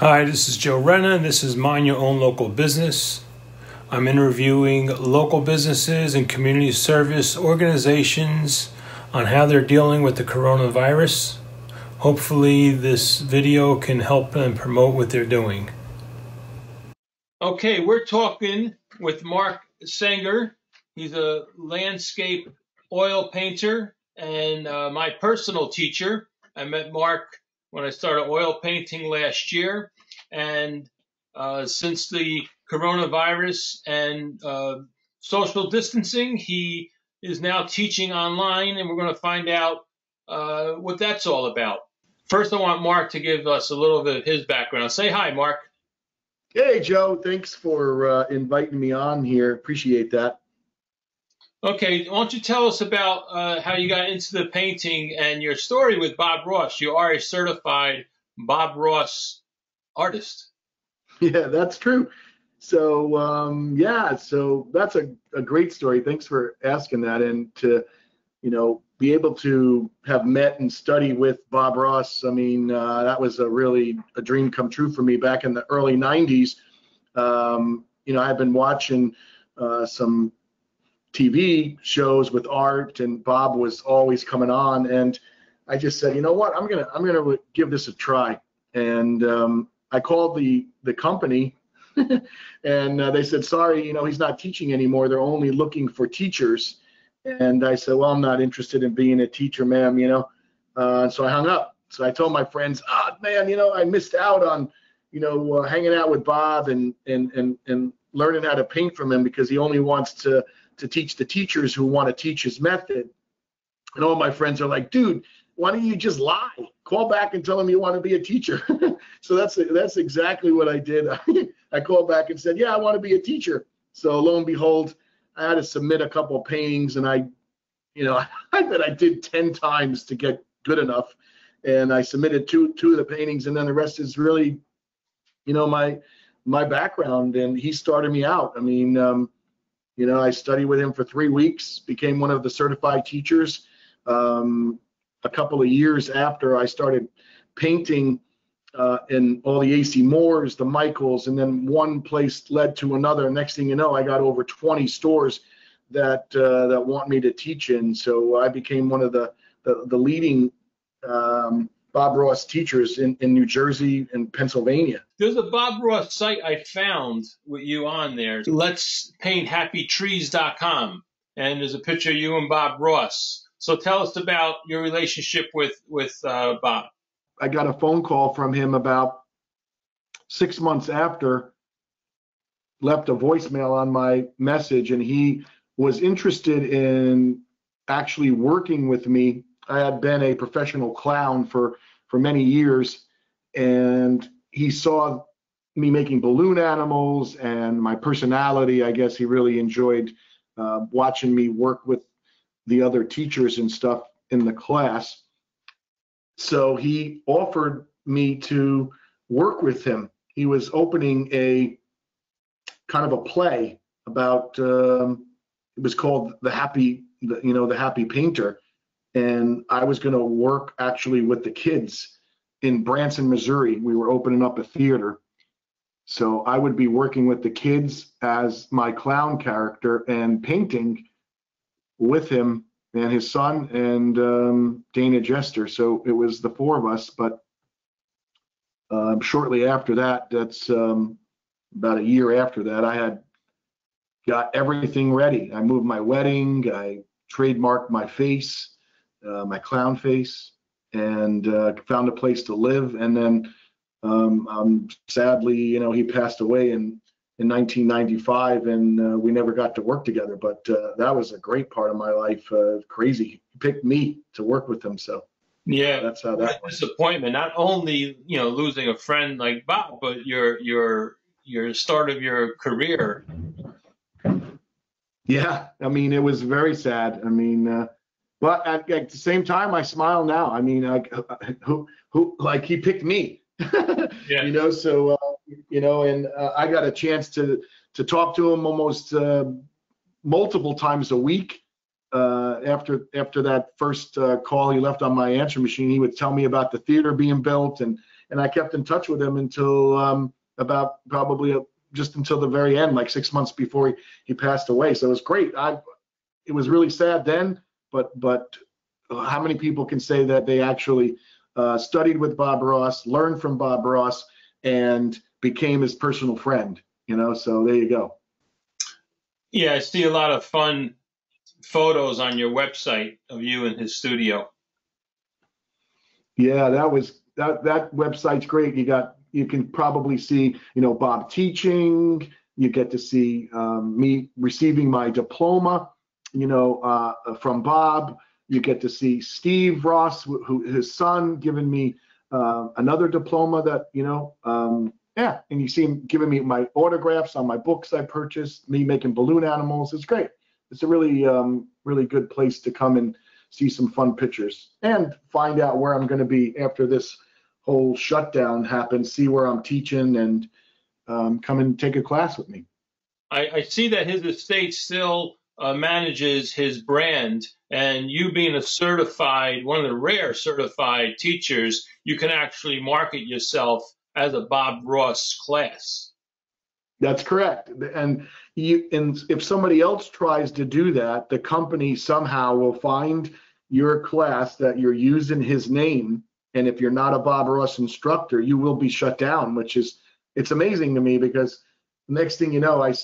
Hi, this is Joe Renna, and this is Mind Your Own Local Business. I'm interviewing local businesses and community service organizations on how they're dealing with the coronavirus. Hopefully, this video can help them promote what they're doing. Okay, we're talking with Mark Saenger. He's a landscape oil painter and uh, my personal teacher. I met Mark when I started oil painting last year, and uh, since the coronavirus and uh, social distancing, he is now teaching online, and we're going to find out uh, what that's all about. First, I want Mark to give us a little bit of his background. Say hi, Mark. Hey, Joe. Thanks for uh, inviting me on here. Appreciate that. Okay, why don't you tell us about uh, how you got into the painting and your story with Bob Ross? You are a certified Bob Ross artist. Yeah, that's true. So um, yeah, so that's a, a great story. Thanks for asking that, and to you know be able to have met and study with Bob Ross. I mean, uh, that was a really a dream come true for me back in the early '90s. Um, you know, I've been watching uh, some TV shows with art, and Bob was always coming on, and I just said, you know what, I'm gonna I'm gonna give this a try, and um, I called the the company, and uh, they said, sorry, you know, he's not teaching anymore. They're only looking for teachers, and I said, well, I'm not interested in being a teacher, ma'am, you know, uh, so I hung up. So I told my friends, ah, oh, man, you know, I missed out on, you know, uh, hanging out with Bob and and and and learning how to paint from him because he only wants to to teach the teachers who want to teach his method. And all my friends are like, dude, why don't you just lie? Call back and tell him you want to be a teacher. so that's that's exactly what I did. I called back and said, yeah, I want to be a teacher. So lo and behold, I had to submit a couple of paintings, and I, you know, I bet I did ten times to get good enough. And I submitted two two of the paintings, and then the rest is really, you know, my my background. And he started me out. I mean, um, you know, I studied with him for three weeks, became one of the certified teachers. Um, a couple of years after I started painting uh, in all the AC Moores, the Michaels, and then one place led to another. Next thing you know, I got over 20 stores that uh, that want me to teach in. So I became one of the the, the leading um, Bob Ross teachers in, in New Jersey and Pennsylvania. There's a Bob Ross site I found with you on there. Let's paint happytrees.com. And there's a picture of you and Bob Ross. So tell us about your relationship with, with uh, Bob. I got a phone call from him about six months after, left a voicemail on my message, and he was interested in actually working with me I had been a professional clown for for many years, and he saw me making balloon animals and my personality. I guess he really enjoyed uh, watching me work with the other teachers and stuff in the class. So he offered me to work with him. He was opening a kind of a play about um, it was called the happy you know the happy painter and I was going to work actually with the kids in Branson, Missouri. We were opening up a theater. So I would be working with the kids as my clown character and painting with him and his son and um, Dana Jester. So it was the four of us. But um, shortly after that, that's um, about a year after that, I had got everything ready. I moved my wedding, I trademarked my face uh, my clown face, and uh, found a place to live. And then, um, um, sadly, you know, he passed away in in 1995, and uh, we never got to work together. But uh, that was a great part of my life. Uh, crazy, he picked me to work with him, so. Yeah, that's how that disappointment. Not only you know losing a friend like Bob, but your your your start of your career. Yeah, I mean it was very sad. I mean, uh, but at, at, the same time, I smile now. I mean, like who who like he picked me, yeah. you know. So uh, you know, and uh, I got a chance to to talk to him almost uh, multiple times a week. Uh, after after that first uh, call he left on my answer machine, he would tell me about the theater being built and and I kept in touch with him until um, about probably a, just until the very end, like six months before he, he passed away. So it was great. I it was really sad then, but but how many people can say that they actually uh, studied with Bob Ross, learned from Bob Ross, and became his personal friend? You know, so there you go. Yeah, I see a lot of fun photos on your website of you in his studio. Yeah, that was that that website's great. You got you can probably see you know Bob teaching. You get to see um, me receiving my diploma, you know, uh, from Bob. You get to see Steve Ross, who his son, giving me uh, another diploma that you know um, yeah, and you see him giving me my autographs on my books I purchased, me making balloon animals. It's great. It's a really, um, really good place to come and see some fun pictures and find out where I'm going to be after this whole shutdown happens. See where I'm teaching and um, come and take a class with me. I, I see that his estate still uh, manages his brand, and you being a certified, one of the rare certified teachers, you can actually market yourself as a Bob Ross class. That's correct. And you, and if somebody else tries to do that, the company somehow will find your class that you're using his name. And if you're not a Bob Ross instructor, you will be shut down, which is, it's amazing to me because next thing you know, I,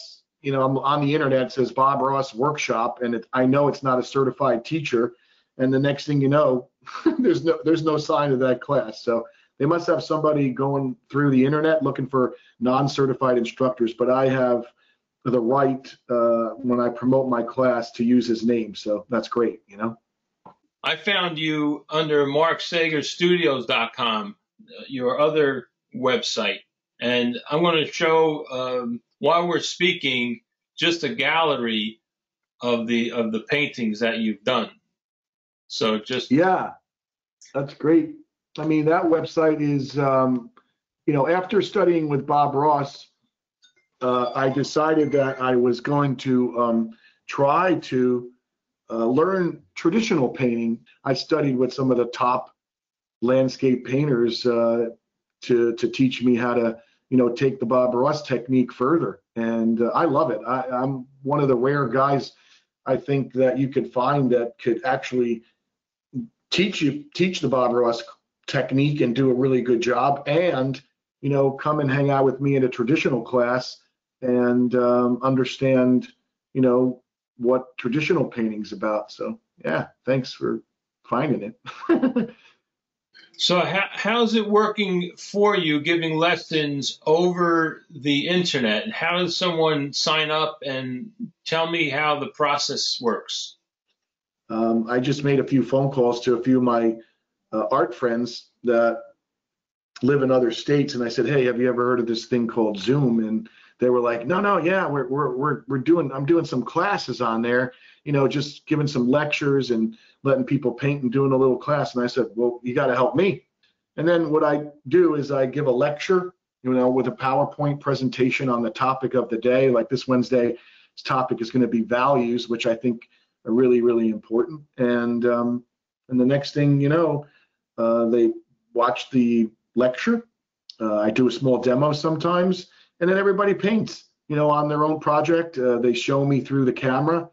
you know, I'm on the internet, it says Bob Ross workshop, and it, I know it's not a certified teacher. And the next thing you know, there's no, there's no sign of that class. So they must have somebody going through the internet looking for non-certified instructors, but I have the right uh, when I promote my class to use his name. So that's great, you know. I found you under marksaengerstudios.com, uh, your other website, and I'm going to show um, while we're speaking just a gallery of the of the paintings that you've done. So just yeah, that's great. I mean, that website is, um, you know, after studying with Bob Ross, uh, I decided that I was going to um, try to uh, learn traditional painting. I studied with some of the top landscape painters uh, to to teach me how to, you know, take the Bob Ross technique further, and uh, I love it. I, I'm one of the rare guys I think that you could find that could actually teach you teach the Bob Ross technique and do a really good job and you know come and hang out with me in a traditional class and um, understand you know what traditional painting's about. So yeah thanks for finding it so how, how's it working for you giving lessons over the internet how does someone sign up and tell me how the process works um, i just made a few phone calls to a few of my uh, art friends that live in other states, and I said, "Hey, have you ever heard of this thing called Zoom?" And they were like, "No, no, yeah, we're we're we're we're doing. I'm doing some classes on there. You know, just giving some lectures and letting people paint and doing a little class." And I said, "Well, you got to help me." And then what I do is I give a lecture, you know, with a PowerPoint presentation on the topic of the day. Like this Wednesday's topic is going to be values, which I think are really, really important. And um, and the next thing you know, uh, they watch the lecture. Uh, I do a small demo sometimes, and then everybody paints, you know, on their own project. Uh, they show me through the camera.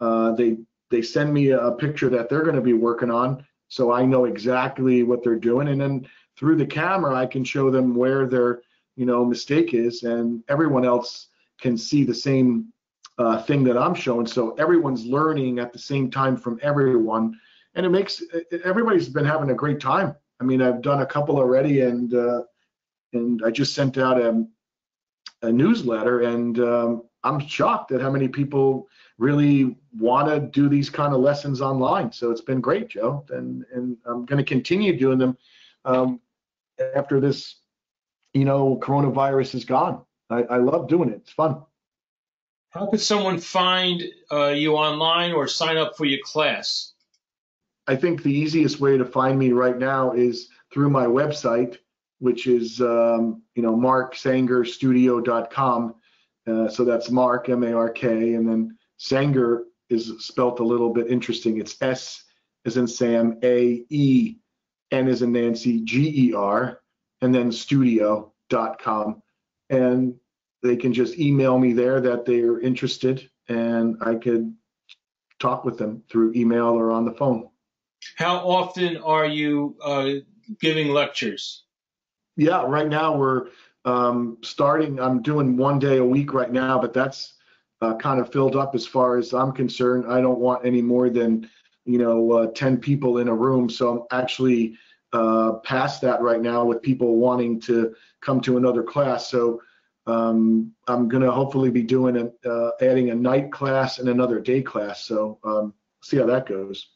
Uh, they they send me a, picture that they're going to be working on, so I know exactly what they're doing, and then through the camera I can show them where their you know mistake is, and everyone else can see the same uh, thing that I'm showing. So everyone's learning at the same time from everyone and it makes everybody's been having a great time. I mean, I've done a couple already, and uh, and I just sent out a, a newsletter, and um, I'm shocked at how many people really want to do these kind of lessons online. So it's been great, Joe, and and I'm going to continue doing them um, after this, you know, coronavirus is gone. I, I love doing it. It's fun. How could someone find uh, you online or sign up for your class? I think the easiest way to find me right now is through my website, which is um, you know marksaengerstudio.com. Uh, so that's Mark M A R K, and then Saenger is spelt a little bit interesting. It's S as in Sam, A E N as in Nancy, G E R, and then studio.com. And they can just email me there that they're interested and I could talk with them through email or on the phone. How often are you uh, giving lectures? Yeah, right now we're um, starting. I'm doing one day a week right now, but that's uh, kind of filled up as far as I'm concerned. I don't want any more than you know uh, 10 people in a room. So I'm actually uh, past that right now with people wanting to come to another class. So um, I'm going to hopefully be doing a, uh, adding a night class and another day class. So um, see how that goes.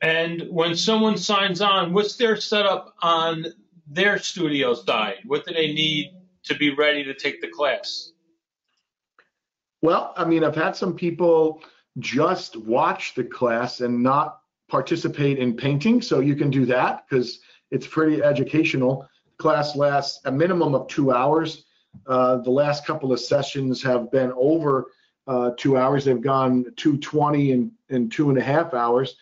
And when someone signs on, what's their setup on their studio side? What do they need to be ready to take the class? Well, I mean, I've had some people just watch the class and not participate in painting. So you can do that because it's pretty educational. Class lasts a minimum of two hours. Uh, the last couple of sessions have been over uh, two hours. They've gone 220 and, and two and a half hours.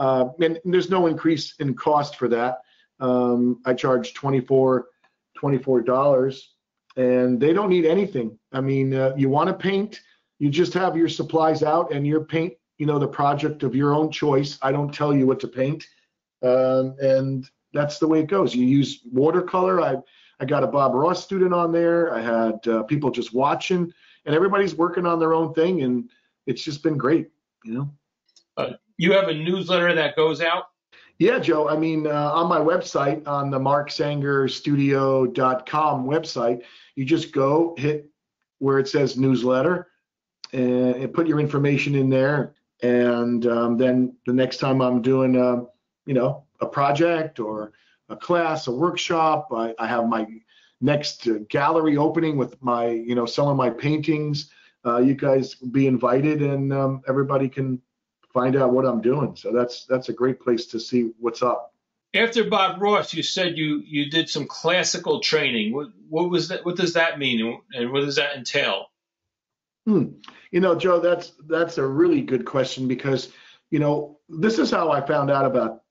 Uh, and there's no increase in cost for that. Um, I charge 24 $24 and they don't need anything. I mean, uh, you want to paint, you just have your supplies out and your paint, you know, the project of your own choice. I don't tell you what to paint. Um, and that's the way it goes. You use watercolor. I, I got a Bob Ross student on there. I had uh, people just watching and everybody's working on their own thing. And it's just been great, you know? Uh, you have a newsletter that goes out? Yeah, Joe. I mean, uh, on my website, on the marksaengerstudio.com website, you just go hit where it says newsletter and, and put your information in there. And um, then the next time I'm doing, you know, a project or a class, a workshop, I, I have my next gallery opening with my, you know, some of my paintings. Uh, you guys be invited, and um, everybody can find out what I'm doing. So that's that's a great place to see what's up. After Bob Ross, you said you you did some classical training. What what was that? What does that mean, and what does that entail? Hmm. You know, Joe, that's that's a really good question because you know this is how I found out about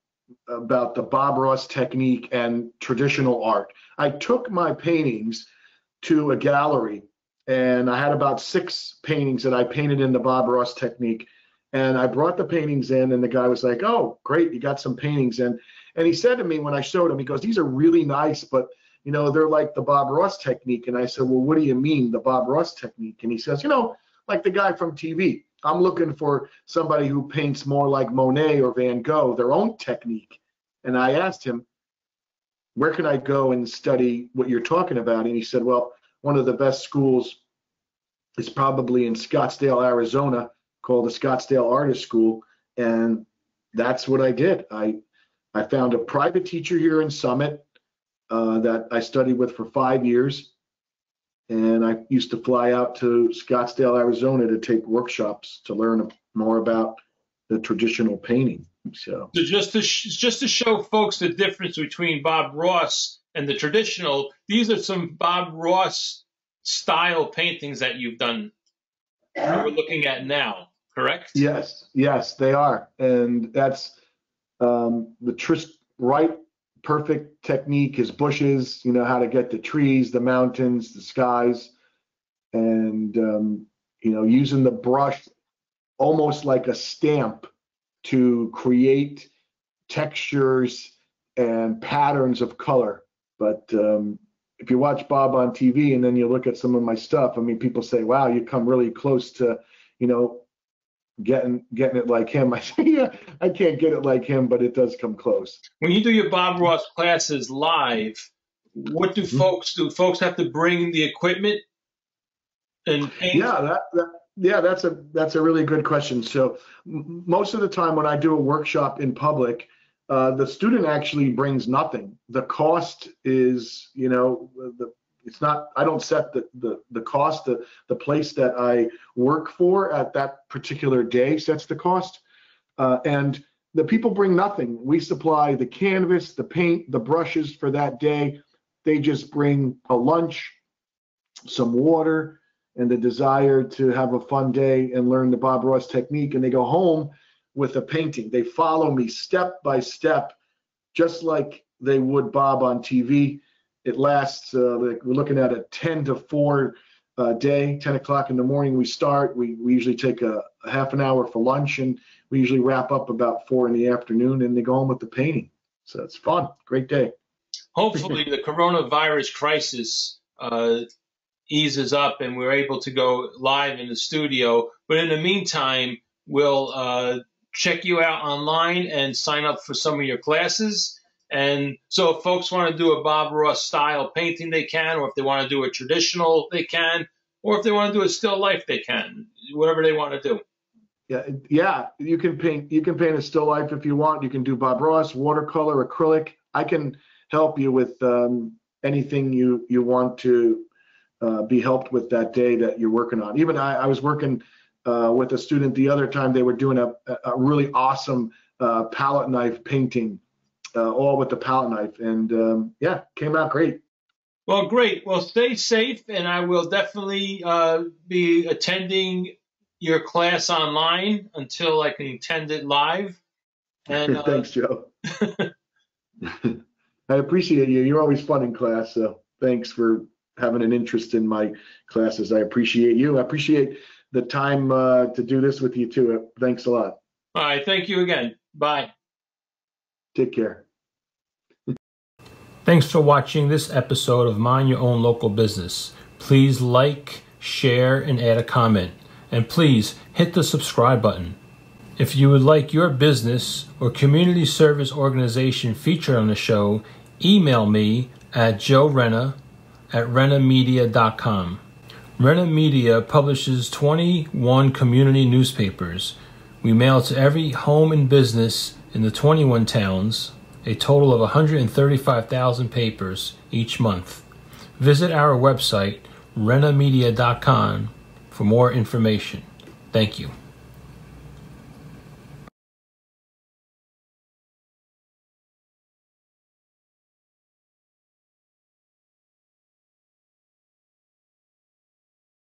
about the Bob Ross technique and traditional art. I took my paintings to a gallery and I had about six paintings that I painted in the Bob Ross technique and I brought the paintings in, and the guy was like, "Oh, great, you got some paintings." And and he said to me when I showed him, he goes, "These are really nice, but you know they're like the Bob Ross technique." And I said, "Well, what do you mean the Bob Ross technique?" And he says, "You know, like the guy from TV. I'm looking for somebody who paints more like Monet or Van Gogh, their own technique." And I asked him, "Where can I go and study what you're talking about?" And he said, "Well, one of the best schools is probably in Scottsdale, Arizona." Called the Scottsdale Artist School, and that's what I did. I I found a private teacher here in Summit uh, that I studied with for five years, and I used to fly out to Scottsdale, Arizona, to take workshops to learn more about the traditional painting. So, so just to just to show folks the difference between Bob Ross and the traditional, these are some Bob Ross style paintings that you've done. We're looking at now correct? Yes, yes, they are, and that's um, the tr- right perfect technique is bushes. You know how to get the trees, the mountains, the skies, and um, you know using the brush almost like a stamp to create textures and patterns of color. But um, if you watch Bob on TV and then you look at some of my stuff, I mean, people say, "Wow, you come really close to, you know, getting getting it like him. I say, yeah, I can't get it like him, but it does come close. When you do your Bob Ross classes live, what do mm-hmm. folks do? Folks have to bring the equipment and paint? Yeah, that, that yeah, that's a that's a really good question. So m- most of the time when I do a workshop in public, uh, the student actually brings nothing. The cost is, you know, the it's not i don't set the the, the cost. The, the place that i work for at that particular day sets the cost. Uh, and the people bring nothing. We supply the canvas the paint the brushes for that day. They just bring a lunch some water and the desire to have a fun day and learn the bob ross technique. And they go home with a painting. They follow me step by step just like they would Bob on TV. It lasts, uh, we're looking at a 10 to 4 uh, day, 10 o'clock in the morning. We start. We, we usually take a, a half an hour for lunch, and we usually wrap up about 4 in the afternoon, and they go home with the painting. So it's fun. Great day. Hopefully, the coronavirus crisis uh, eases up and we're able to go live in the studio. But in the meantime, we'll uh, check you out online and sign up for some of your classes. And so if folks want to do a Bob Ross style painting, they can, or if they want to do a traditional, they can, or if they want to do a still life, they can, whatever they want to do. Yeah, yeah, you can paint. You can paint a still life if you want. You can do Bob Ross, watercolor, acrylic. I can help you with um, anything you you want to uh, be helped with that day that you're working on. Even I, I was working uh, with a student the other time. They were doing a, a really awesome uh, palette knife painting, uh, all with the palette knife, and um, yeah, came out great. Well, great. Well, stay safe, and I will definitely uh, be attending your class online until I can attend it live. And uh, thanks, Joe. I appreciate you. You're always fun in class, so thanks for having an interest in my classes. I appreciate you. I appreciate the time uh, to do this with you too. Thanks a lot. All right. Thank you again. Bye. Take care. Thanks for watching this episode of Mind Your Own Local Business. Please like, share, and add a comment. And please hit the subscribe button. If you would like your business or community service organization featured on the show, email me at Joe Renna at rennamedia.com. Renna Media publishes 21 community newspapers. We mail to every home and business in the 21 towns, a total of 135,000 papers each month. Visit our website, rennamedia.com, for more information. Thank you.